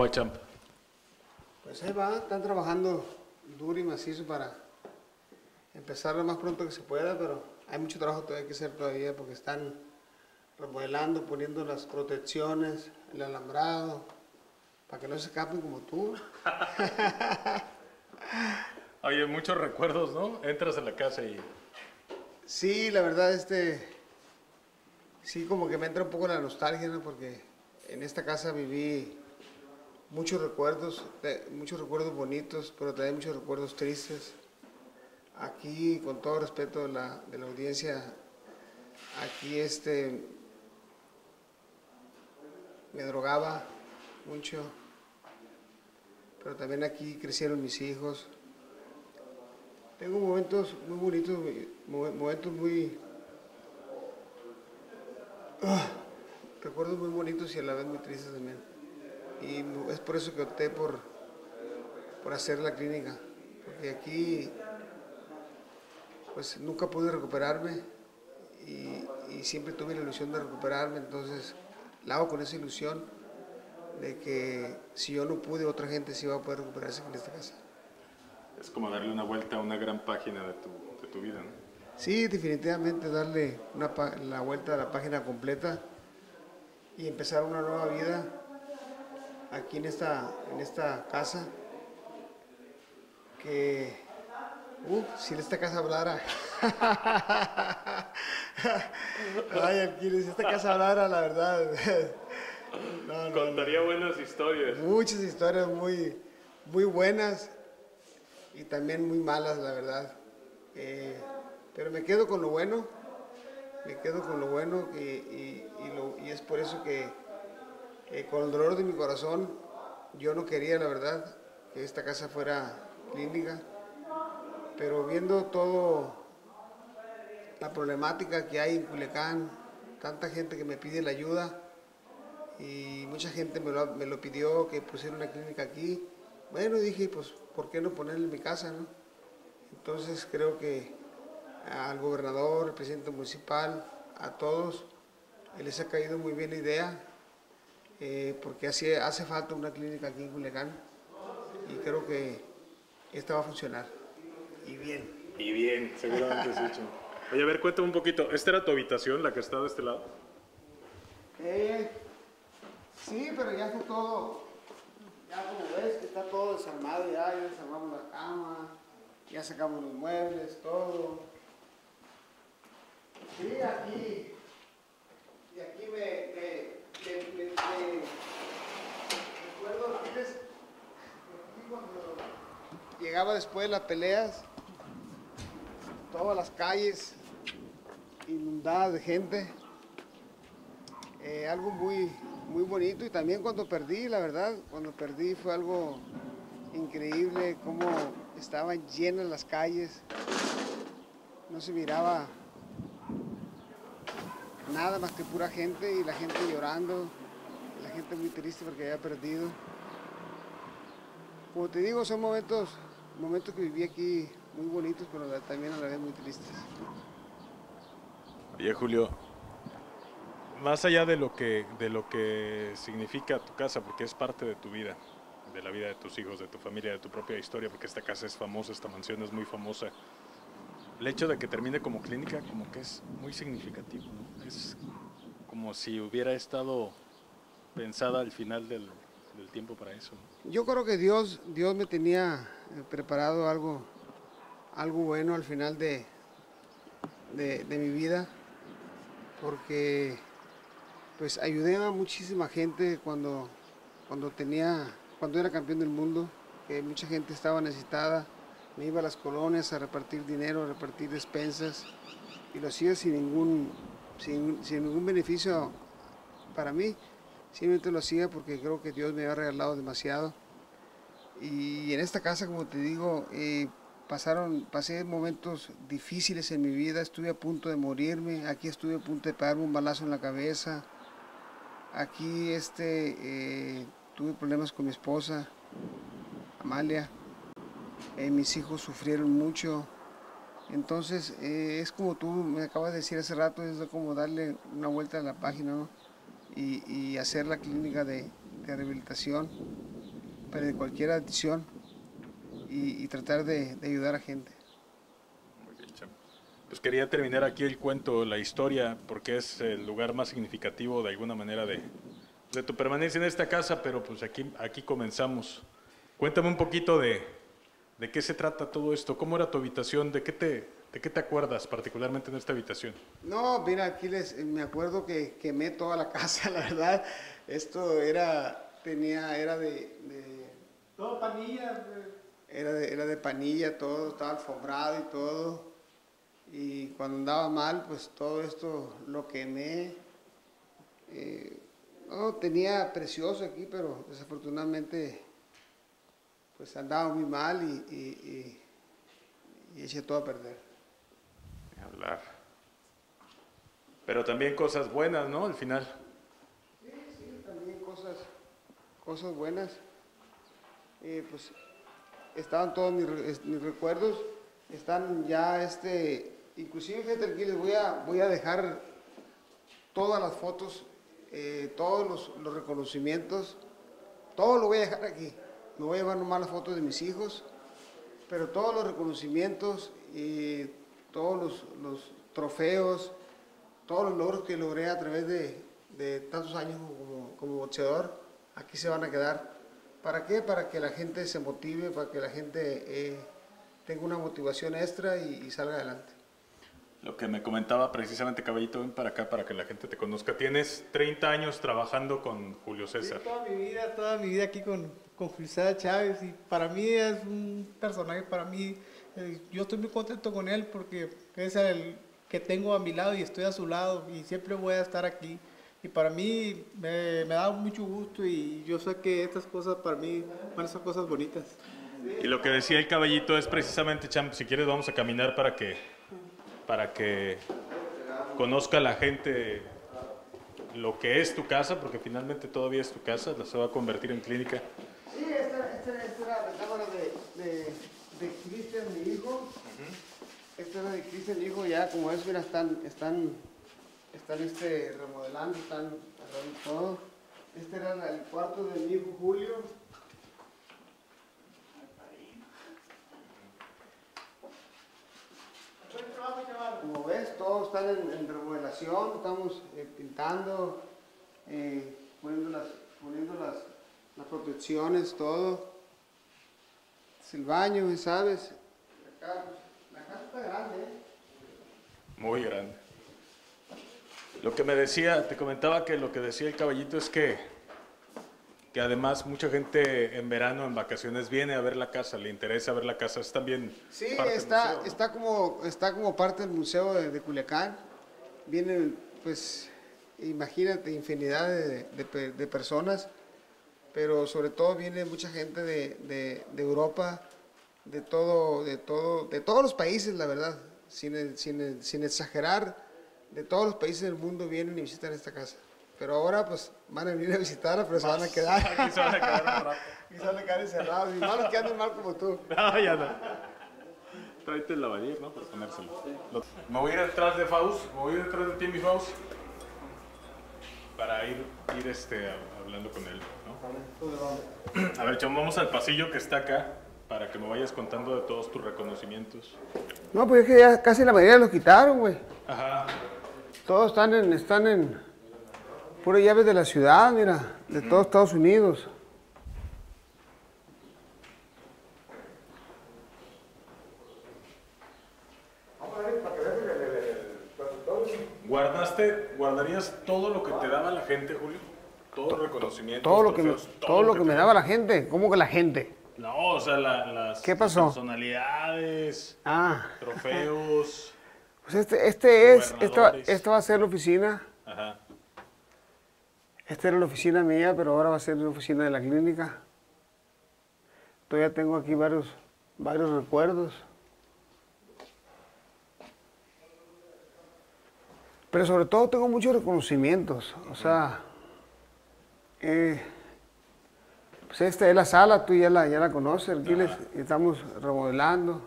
va Champ? Pues ahí va, están trabajando duro y macizo para empezar lo más pronto que se pueda, pero hay mucho trabajo todavía que hacer todavía porque están remodelando, poniendo las protecciones, el alambrado, para que no se escapen como tú. Oye, muchos recuerdos, ¿no? Entras en la casa y... Sí, la verdad, este, sí, como que me entra un poco la nostalgia, ¿no? Porque en esta casa viví muchos recuerdos, eh, muchos recuerdos bonitos, pero también muchos recuerdos tristes. Aquí, con todo respeto de la, de la audiencia, aquí este, me drogaba mucho, pero también aquí crecieron mis hijos. Tengo momentos muy bonitos, mo- momentos muy... ah, recuerdos muy bonitos y a la vez muy tristes también. Y es por eso que opté por, por hacer la clínica, porque aquí pues nunca pude recuperarme y, y siempre tuve la ilusión de recuperarme, entonces la hago con esa ilusión de que si yo no pude, otra gente sí va a poder recuperarse en esta casa. Es como darle una vuelta a una gran página de tu, de tu vida, ¿no? Sí, definitivamente darle una la vuelta a la página completa y empezar una nueva vida aquí en esta, en esta casa. Que, uh, si esta casa hablara. Ay, Aquiles, si esta casa hablara, la verdad. No, no, Contaría buenas historias. muchas historias muy, muy buenas y también muy malas, la verdad. Eh, pero me quedo con lo bueno, me quedo con lo bueno y, y- y lo- y es por eso que eh, con el dolor de mi corazón yo no quería, la verdad, que esta casa fuera clínica, pero viendo todo la problemática que hay en Culiacán, tanta gente que me pide la ayuda, y mucha gente me lo, pidió que pusiera una clínica aquí. Bueno, dije, pues, ¿por qué no ponerle mi casa, no? Entonces creo que al gobernador, al presidente municipal, a todos, eh, les ha caído muy bien la idea, eh, porque hace, hace falta una clínica aquí en Culiacán y creo que esta va a funcionar. Y bien. Y bien, seguramente sí. Oye, a ver, cuéntame un poquito. ¿Esta era tu habitación, la que está de este lado? Eh, sí, pero ya está todo, ya como ves, está todo desarmado ya, ya desarmamos la cama, ya sacamos los muebles, todo. Sí, aquí, y aquí me, me, llegaba después de las peleas, todas las calles inundadas de gente eh, algo muy, muy bonito y también cuando perdí, la verdad, cuando perdí fue algo increíble, cómo estaban llenas las calles, no se miraba nada más que pura gente y la gente llorando, la gente muy triste porque había perdido. Como te digo, son momentos, momentos que viví aquí muy bonitos, pero también a la vez muy tristes. Oye, Julio, más allá de lo que de lo que significa tu casa, porque es parte de tu vida, de la vida de tus hijos, de tu familia, de tu propia historia, porque esta casa es famosa, esta mansión es muy famosa. El hecho de que termine como clínica, como que es muy significativo, ¿no? Es como si hubiera estado pensada al final del, tiempo para eso. Yo creo que Dios, Dios me tenía eh, preparado algo, algo bueno al final de, de, de mi vida, porque pues ayudé a muchísima gente cuando, cuando tenía, cuando era campeón del mundo, que mucha gente estaba necesitada, me iba a las colonias a repartir dinero, a repartir despensas, y lo hacía sin ningún, sin, ningún beneficio para mí, simplemente lo hacía porque creo que Dios me había regalado demasiado. Y en esta casa, como te digo, eh, pasaron, pasé momentos difíciles en mi vida, estuve a punto de morirme, aquí estuve a punto de pegarme un balazo en la cabeza, aquí este, eh, tuve problemas con mi esposa, Amalia, eh, mis hijos sufrieron mucho, entonces eh, es como tú me acabas de decir hace rato, es como darle una vuelta a la página ¿no? y, y hacer la clínica de, de rehabilitación de cualquier adicción y, tratar de, ayudar a gente. Pues quería terminar aquí el cuento, la historia, porque es el lugar más significativo de alguna manera de, de tu permanencia en esta casa, pero pues aquí, aquí comenzamos. Cuéntame un poquito de, de qué se trata todo esto, cómo era tu habitación, de qué te, de qué te acuerdas particularmente en esta habitación. No, mira, aquí les, me acuerdo que quemé toda la casa, la verdad. Esto era, tenía, era de... de todo panilla. Era de, era de panilla, todo, estaba alfombrado y todo. Y cuando andaba mal, pues todo esto lo quemé. Eh, no, tenía precioso aquí, pero desafortunadamente pues andaba muy mal y, y, y, eché todo a perder. Hablar. Pero también cosas buenas, ¿no? Al final. Sí, sí, también cosas, cosas buenas. Eh, pues estaban todos mis, mis, recuerdos, están ya, este, inclusive fíjate aquí les voy a, voy a dejar todas las fotos eh, todos los, reconocimientos, todo lo voy a dejar aquí. Me voy a llevar nomás las fotos de mis hijos, pero todos los reconocimientos y todos los, trofeos, todos los logros que logré a través de, tantos años como, boxeador, aquí se van a quedar. ¿Para qué? Para que la gente se motive, para que la gente eh, tenga una motivación extra y salga adelante. Lo que me comentaba precisamente Caballito, ven para acá para que la gente te conozca. Tienes 30 años trabajando con Julio César. toda mi vida, toda mi vida aquí con, con César Chávez y para mí es un personaje, para mí, eh, yo estoy muy contento con él porque es el que tengo a mi lado y estoy a su lado y siempre voy a estar aquí. Y para mí me, me da mucho gusto y yo sé que estas cosas para mí van a ser cosas bonitas. Y lo que decía el caballito es precisamente, Champ, si quieres vamos a caminar para que para que conozca la gente lo que es tu casa, porque finalmente todavía es tu casa, se va a convertir en clínica. Sí, esta, esta, esta era la cámara de, de, de Cristian, mi hijo. Esta era de Cristian, mi hijo, ya como es, mira, están, están, están este, remodelando, están arreglando todo. Este era el cuarto de mi hijo Julio. Como ves, todos están en, remodelación, estamos eh, pintando, eh, poniendo, las, poniendo las, las, protecciones, todo. Es el baño, ¿sabes? Acá, grande, ¿eh? Muy grande. Lo que me decía, te comentaba que lo que decía el caballito es que que además mucha gente en verano, en vacaciones, viene a ver la casa, le interesa ver la casa, es también Sí, está, está, como, está como parte del museo de, Culiacán, vienen, pues, imagínate, infinidad de, personas, pero sobre todo viene mucha gente de, Europa, de todo, de todo, de todos los países, la verdad, sin, sin, sin exagerar, de todos los países del mundo vienen y visitan esta casa. Pero ahora pues van a venir a visitarla, pero se van a quedar. Aquí se van a quedar un rato. Aquí se van a quedar encerrados. Y malos que anden mal como tú. No, ya no. Tráete el lavalier, ¿no? Para ponérselo. Me voy a ir detrás de Faust, me voy a ir detrás de ti, mi Faust. Para ir, ir este, hablando con él, ¿no? A ver, chamo, vamos al pasillo que está acá para que me vayas contando de todos tus reconocimientos. No, pues es que ya casi la mayoría los quitaron, güey. Ajá. Todos están en, están en, Pura llaves de la ciudad, mira, de todos Estados Unidos. ¿Guardaste, guardarías todo lo que te daba la gente, Julio? Todo el reconocimiento. Todo lo que, me, todo, lo que, me daba la gente. ¿Cómo que la gente? No, o sea, las, ¿Qué pasó? personalidades, ah. trofeos. Pues este, este es, esto, esto va a ser la oficina. Ajá. Esta era la oficina mía, pero ahora va a ser la oficina de la clínica. Todavía tengo aquí varios, varios recuerdos. Pero sobre todo tengo muchos reconocimientos. O sea, eh, pues esta es la sala, tú ya la, ya la conoces, aquí estamos remodelando.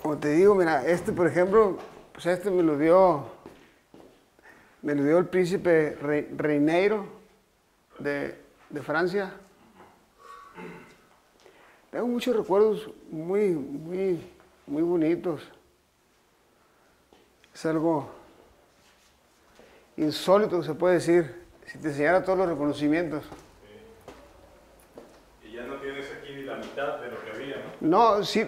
Como te digo, mira, este por ejemplo, Pues este me lo dio, me lo dio el príncipe Reineiro de, de Francia. Tengo muchos recuerdos muy, muy, muy bonitos. Es algo insólito, se puede decir, si te enseñara todos los reconocimientos. Y ya no tienes aquí ni la mitad de lo que había, ¿no? No, sí,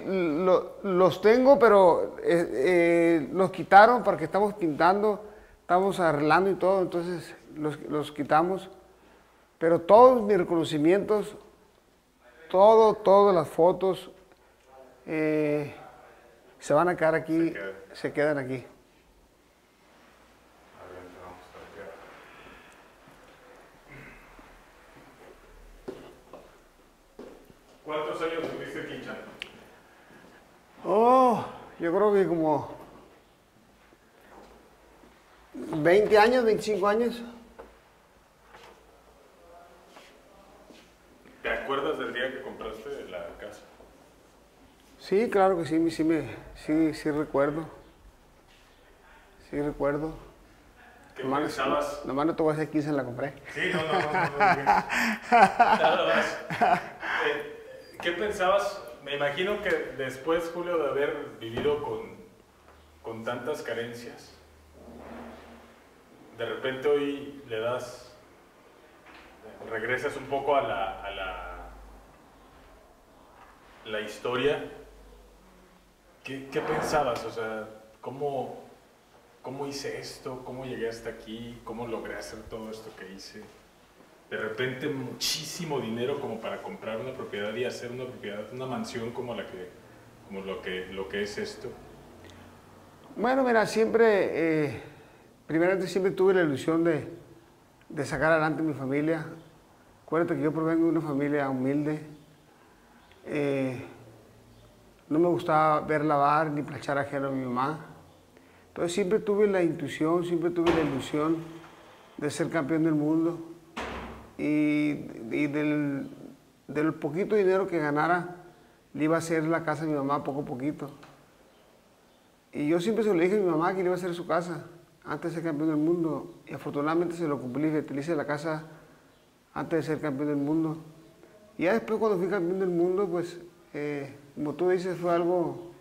los tengo, pero eh, eh, los quitaron porque estamos pintando, estamos arreglando y todo, entonces los, los quitamos. Pero todos mis reconocimientos, todo, todas las fotos eh, se van a quedar aquí, se quedan aquí. ¿Cuántos años tuviste aquí, Oh, yo creo que como 20 años, 25 años. ¿Te acuerdas del día que compraste la casa? Sí, claro que sí, sí, me, sí, sí recuerdo. Sí recuerdo. ¿Qué nomás, pensabas? Nomás no te voy a quién se la compré. Sí, no, no, no. no, no Nada más. Eh, ¿Qué pensabas? Me imagino que después, Julio, de haber vivido con, con tantas carencias, de repente hoy le das, regresas un poco a la, a la, la historia. ¿Qué, ¿Qué, pensabas? O sea, ¿cómo, ¿cómo hice esto? ¿Cómo llegué hasta aquí? ¿Cómo logré hacer todo esto que hice? De repente muchísimo dinero como para comprar una propiedad y hacer una propiedad, una mansión como la que, como lo que, lo que es esto? Bueno, mira, siempre, eh, primeramente siempre tuve la ilusión de, de, sacar adelante mi familia. Acuérdate que yo provengo de una familia humilde. Eh, no me gustaba ver lavar ni planchar ajeno a mi mamá. Entonces siempre tuve la intuición, siempre tuve la ilusión de ser campeón del mundo y, del, del, poquito dinero que ganara le iba a hacer la casa a mi mamá poco a poquito. Y yo siempre se lo dije a mi mamá que le iba a hacer su casa antes de ser campeón del mundo y afortunadamente se lo cumplí, le hice la casa antes de ser campeón del mundo. Y ya después cuando fui campeón del mundo, pues eh, como tú dices, fue algo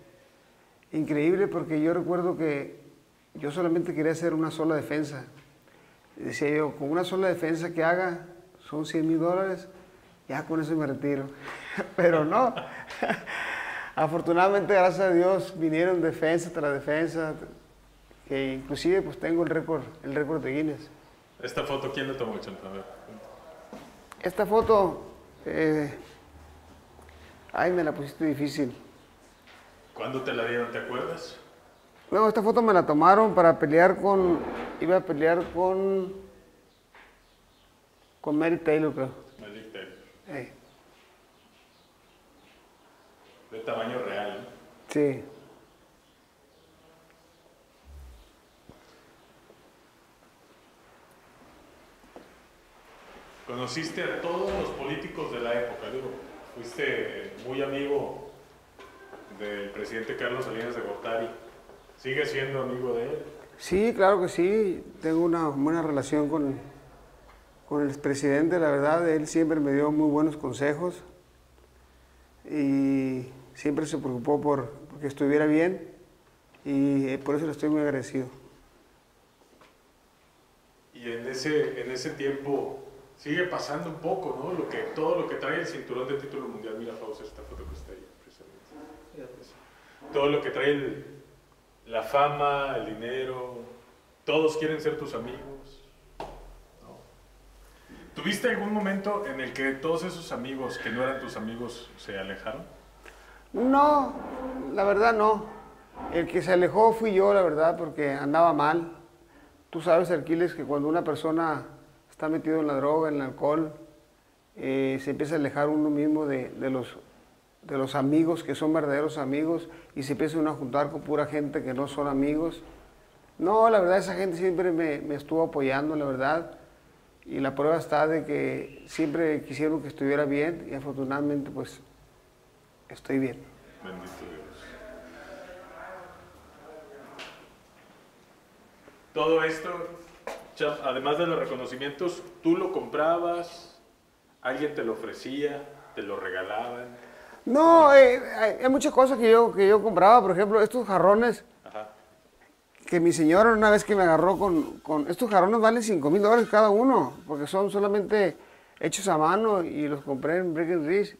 increíble porque yo recuerdo que yo solamente quería hacer una sola defensa. Decía yo, con una sola defensa que haga, son 100 mil dólares, ya con eso me retiro. Pero no. Afortunadamente, gracias a Dios, vinieron defensa tras defensa, que inclusive pues tengo el récord, el récord de Guinness. ¿Esta foto quién la tomó, Chanta? Esta foto, eh, ay, me la pusiste difícil. ¿Cuándo te la dieron, te acuerdas? No, esta foto me la tomaron para pelear con, iba a pelear con con Mary Taylor, creo. Mary Taylor. De tamaño real. Sí. Conociste a todos los políticos de la época, digo, fuiste muy amigo del presidente Carlos Salinas de Gortari. ¿Sigue siendo amigo de él? Sí, claro que sí. Tengo una buena relación con, con el presidente, la verdad, él siempre me dio muy buenos consejos y siempre se preocupó por que estuviera bien y por eso le estoy muy agradecido. Y en ese, en ese tiempo sigue pasando un poco, ¿no? Lo que, todo lo que trae el cinturón de título mundial, mira Fausto, esta foto que está ahí, precisamente. Todo lo que trae la fama, el dinero, todos quieren ser tus amigos ¿Tuviste algún momento en el que todos esos amigos que no eran tus amigos se alejaron? No, la verdad no. El que se alejó fui yo, la verdad, porque andaba mal. Tú sabes, Arquiles, que cuando una persona está metido en la droga, en el alcohol, eh, se empieza a alejar uno mismo de, los, de los amigos que son verdaderos amigos y se empieza uno a juntar con pura gente que no son amigos. No, la verdad, esa gente siempre me, me estuvo apoyando, la verdad. Y la prueba está de que siempre quisieron que estuviera bien y afortunadamente pues estoy bien. Bendito Dios. todo esto, además de los reconocimientos, ¿tú lo comprabas? ¿Alguien te lo ofrecía? ¿Te lo regalaban? No, eh, hay, hay muchas cosas que yo, que yo compraba, por ejemplo, estos jarrones. Que mi señora una vez que me agarró con, con estos jarrones valen 5 mil dólares cada uno, porque son solamente hechos a mano y los compré en Brick and Rich.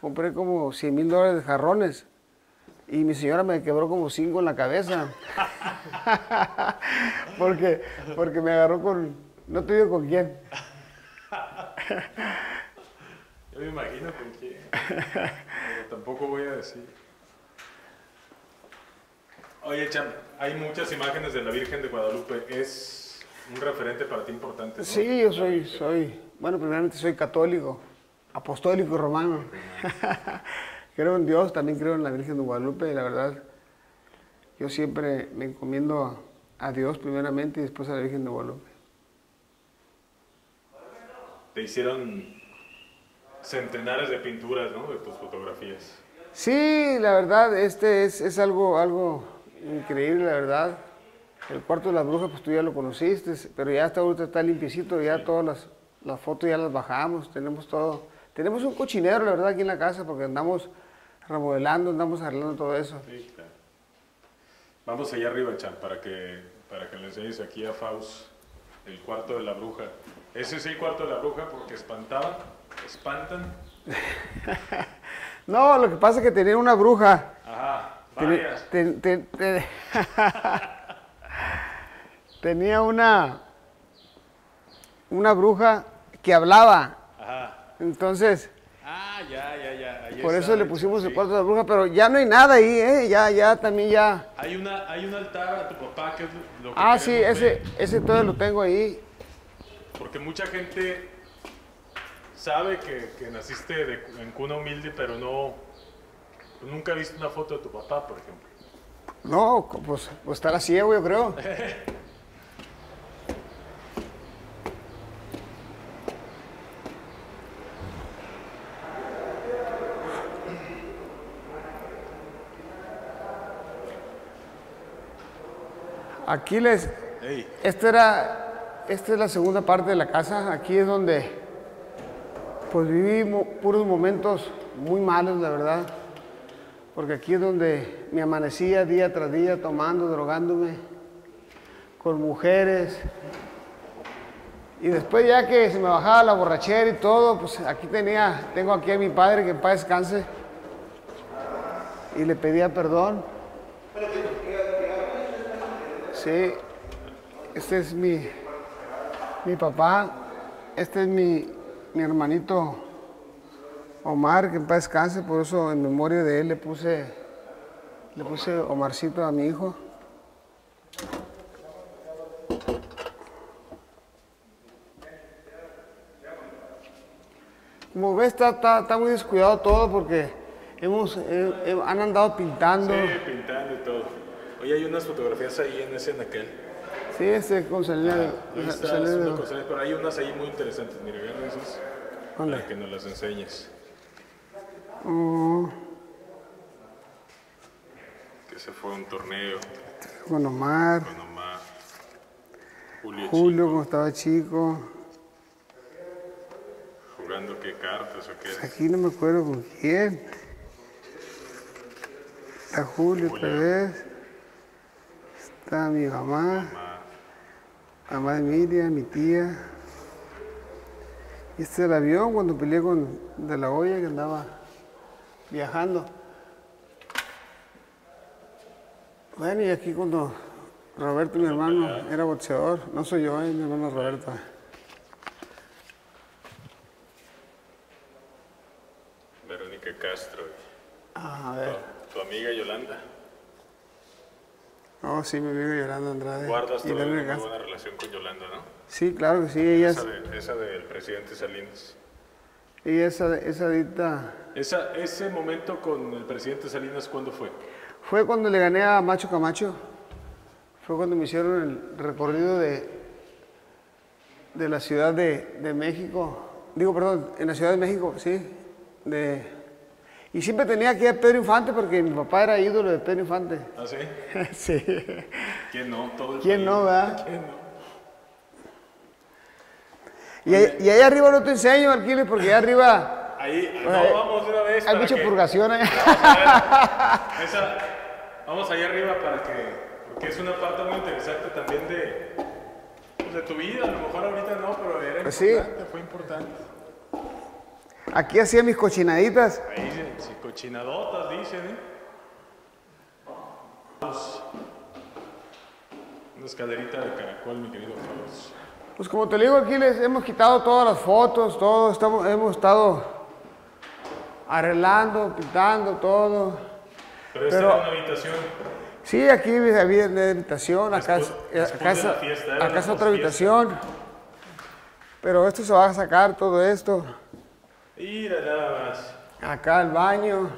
Compré como 100 mil dólares de jarrones y mi señora me quebró como 5 en la cabeza. porque, porque me agarró con, no te digo con quién. Yo me imagino con quién. Pero tampoco voy a decir. Oye, Cham, hay muchas imágenes de la Virgen de Guadalupe. Es un referente para ti importante, ¿no? Sí, yo soy, soy, bueno, primeramente soy católico, apostólico romano. creo en Dios, también creo en la Virgen de Guadalupe, y la verdad, yo siempre me encomiendo a, a Dios primeramente y después a la Virgen de Guadalupe. Te hicieron centenares de pinturas, ¿no? De tus fotografías. Sí, la verdad, este es, es algo, algo increíble, la verdad. El cuarto de las brujas, pues tú ya lo conociste, pero ya hasta ahorita está limpiecito, ya todas las, las fotos ya las bajamos, tenemos todo. Tenemos un cochinero, la verdad, aquí en la casa, porque andamos remodelando, andamos arreglando todo eso. Sí, claro. Vamos allá arriba, Cham, para que, para que le enseñes aquí a Faust el cuarto de la bruja. Ese es el cuarto de la bruja porque espantaban, espantan. No, lo que pasa es que tenía una bruja. Ajá, varias. ten- ten- ten- tenía una, una bruja que hablaba. Ajá. Entonces, Ah, ya, ya, ya. ahí por eso le pusimos el cuarto de la bruja, pero ya no hay nada ahí, ¿eh? Ya, ya, también ya. Hay, una, hay un altar a tu papá que es lo que Ah, sí, ese, ver, ese todavía lo tengo ahí. Porque mucha gente sabe que, que naciste de- en cuna humilde, pero no. Nunca he visto una foto de tu papá, por ejemplo. No, pues, pues estará ciego, yo creo. Aquí les, Ey, esta era, esta es la segunda parte de la casa. Aquí es donde, pues viví mo- puros momentos muy malos, la verdad. Porque aquí es donde me amanecía día tras día tomando, drogándome, con mujeres. Y después ya que se me bajaba la borrachera y todo, pues aquí tenía, tengo aquí a mi padre que en paz descanse. Y le pedía perdón. Sí, este es mi, mi papá, este es mi, mi hermanito Omar, que en paz descanse, por eso en memoria de él le puse, le puse Omarcito a mi hijo. Como ves, está, está, está muy descuidado todo porque hemos, eh, eh, han andado pintando. sí, pintando y todo. Oye, hay unas fotografías ahí en ese aquel. Sí, este con una cosa, pero hay unas ahí muy interesantes. Mira, agarra esas para que nos las enseñes. Mm, Que se fue a un torneo con Omar, con Omar, Julio, Julio cuando estaba chico. Jugando qué cartas o qué. Aquí no me acuerdo con quién. Está Julio otra vez. Está mi mamá, Omar. mamá de Miriam, mi tía. Y este es el avión cuando peleé con De La Hoya que andaba viajando. Bueno, y aquí cuando Roberto, mi hermano, era boxeador. No soy yo, es mi hermano Roberto. Verónica Castro. Ah, a ver. Tu, tu amiga Yolanda. Oh, sí, mi amigo Yolanda Andrade. Guardas todavía una buena relación con Yolanda, ¿no? Sí, claro que sí, ella es, Esa, de- esa del presidente Salinas. Ella es, ad- es adicta. Esa, ese momento con el presidente Salinas, ¿cuándo fue? Fue cuando le gané a Macho Camacho. Fue cuando me hicieron el recorrido de, de la Ciudad de, de México. Digo, perdón, en la Ciudad de México, sí. De, Y siempre tenía aquí a Pedro Infante porque mi papá era ídolo de Pedro Infante. ¿Ah, sí? sí. ¿Quién no? Todo el ¿Quién país. no, verdad? ¿Quién no? Y, ahí- y ahí arriba no te enseño, Alquiles, porque allá arriba Ahí, no, vamos de una vez. hay mucha que- purgación. ¿eh? Esa- vamos allá arriba para que, porque es una parte muy interesante también de, pues, de tu vida. A lo mejor ahorita no, pero era Pues sí. importante, fue importante. Aquí hacía mis cochinaditas. Ahí, sí, cochinadotas dicen, ¿eh? Una escalerita de caracol, mi querido Carlos. Pues como te digo, aquí les hemos quitado todas las fotos, todo, estamos, hemos estado arreglando, pintando, todo. Pero esta era una habitación. Sí, aquí había una habitación, acá, es- Después- después acá, es- fiesta, acá otra habitación. Pero esto se va a sacar, todo esto. Mira nada más. Acá el baño.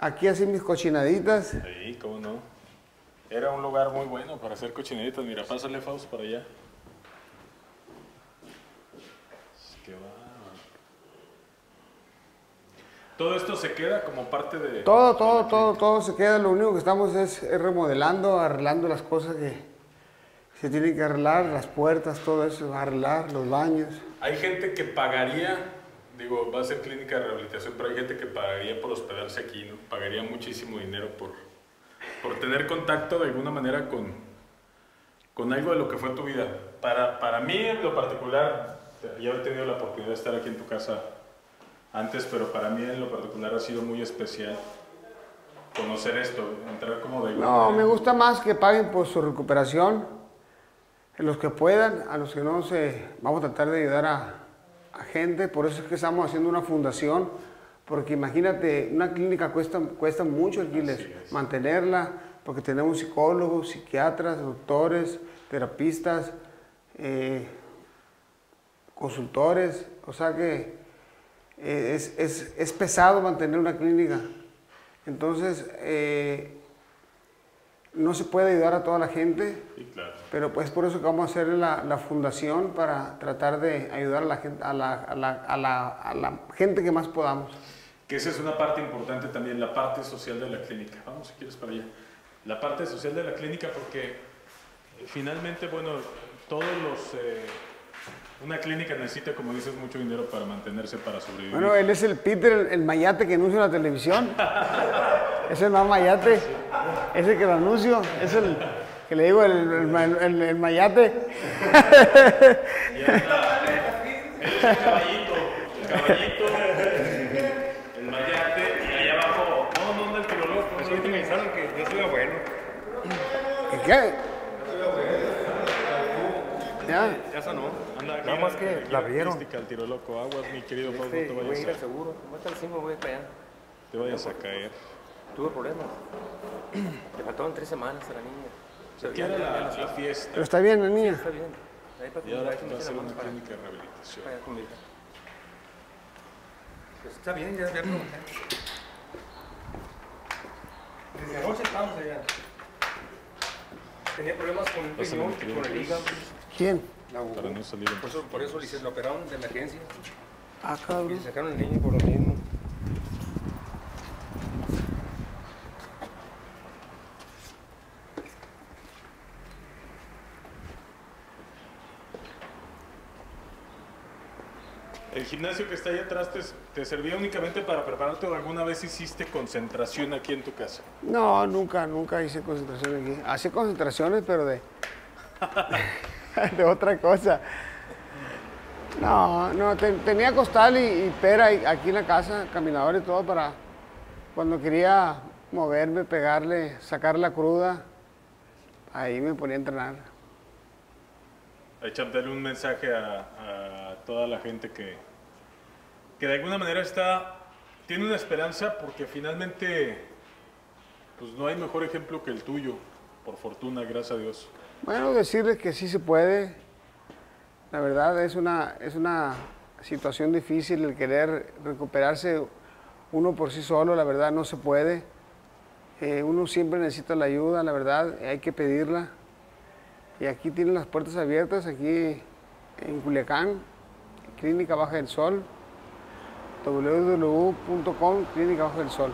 Aquí así mis cochinaditas. Sí, cómo no. Era un lugar muy bueno para hacer cochinaditas. Mira, pásale Faust para allá. Qué. Todo esto se queda como parte de. Todo, todo, todo, todo se queda. Lo único que estamos es, es remodelando, arreglando las cosas que se tienen que arreglar, las puertas, todo eso, arreglar, los baños. Hay gente que pagaría, digo, va a ser clínica de rehabilitación, pero hay gente que pagaría por hospedarse aquí, ¿no? Pagaría muchísimo dinero por, por tener contacto de alguna manera con, con algo de lo que fue tu vida. Para, para mí, en lo particular, ya he tenido la oportunidad de estar aquí en tu casa antes, pero para mí en lo particular ha sido muy especial conocer esto, entrar como de No, me gusta más que paguen por su recuperación. Los que puedan, a los que no se... Vamos a tratar de ayudar a, a gente, por eso es que estamos haciendo una fundación, porque imagínate, una clínica cuesta, cuesta mucho alquiler, mantenerla, porque tenemos psicólogos, psiquiatras, doctores, terapistas, eh, consultores, o sea que eh, es, es- es pesado mantener una clínica. Entonces, eh, no se puede ayudar a toda la gente, Sí, claro. pero pues por eso que vamos a hacer la, la fundación para tratar de ayudar a la, gente, a, la, a, la, a, la, a la gente que más podamos. Que esa es una parte importante también, la parte social de la clínica. Vamos, si quieres, para allá. La parte social de la clínica, porque eh, finalmente, bueno, todos los... eh, una clínica necesita, como dices, mucho dinero para mantenerse, para sobrevivir. Bueno, él es el Peter, el, el mayate que anuncia en la televisión. es el más mayate. Es el que lo anuncio. Es el que le digo el, el, el- mayate. Él es el caballito, el caballito, el mayate, y allá abajo, no, no anda el tiro loco. Pues ahorita me dijeron que yo soy abuelo. ¿Y ¿Qué? Ya. Ya sanó. Anda Nada más que la abrieron. artística, el tiro loco. Aguas, mi querido Pablo, Este, no te voy a vayas ir seguro. Voy hasta el 5, voy para allá. te vayas a caer. Tuve problemas. Le faltaban tres semanas a la niña. Pero la, la fiesta, está bien, la niña. Está bien. Ahí para y ahora va a ser una clínica de rehabilitación. Pues está bien, ya ya pregunté. Desde anoche estábamos allá. Tenía problemas con Pásame, riñón, con el hígado. ¿Quién? La Para no salir Por eso, por eso le lo operaron de emergencia. Ah, Y cabrón. le sacaron el niño por lo mismo. Gimnasio que está ahí atrás te, te servía únicamente para prepararte o alguna vez hiciste concentración aquí en tu casa. No, nunca, nunca hice concentración aquí. Hacía concentraciones, pero de, de otra cosa. No, no, te- tenía costal y, y pera y- aquí en la casa, caminador y todo para cuando quería moverme, pegarle, sacar la cruda, ahí me ponía a entrenar. Echarle un mensaje a, a toda la gente que, que de alguna manera está, tiene una esperanza porque finalmente pues no hay mejor ejemplo que el tuyo, por fortuna, gracias a Dios. Bueno, decirles que sí se puede. La verdad es una, es una situación difícil el querer recuperarse uno por sí solo, la verdad no se puede. Eh, uno siempre necesita la ayuda, la verdad, hay que pedirla. Y aquí tienen las puertas abiertas, aquí en Culiacán, Clínica Baja del Sol. www.com Clínica Bajo Sol.